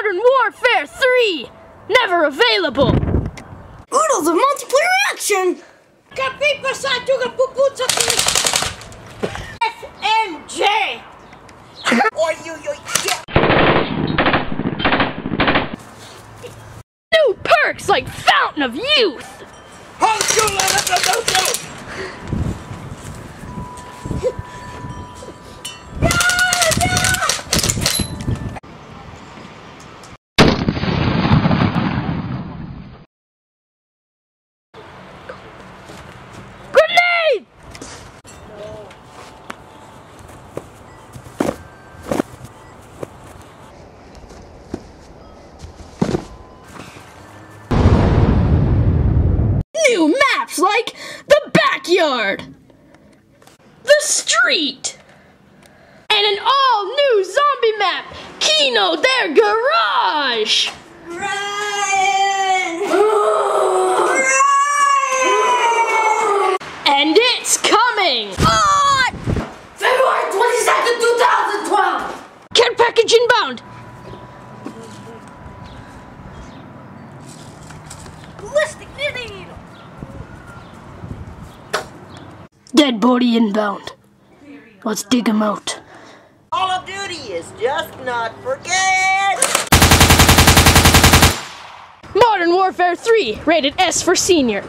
Modern Warfare 3! Never available! Oodles of multiplayer action! Capì passaggio che pupuzza FMJ! Oi, oi, oi, yeah. New perks like Fountain of Youth! New maps like the backyard, the street, and an all new zombie map, Kino der garage. Ryan! And it's coming! On! February 22nd, 2012! Care package inbound! Ballistic knitting! Dead body inbound. Let's dig him out. Call of Duty is just not forget! Modern Warfare 3, rated S for senior.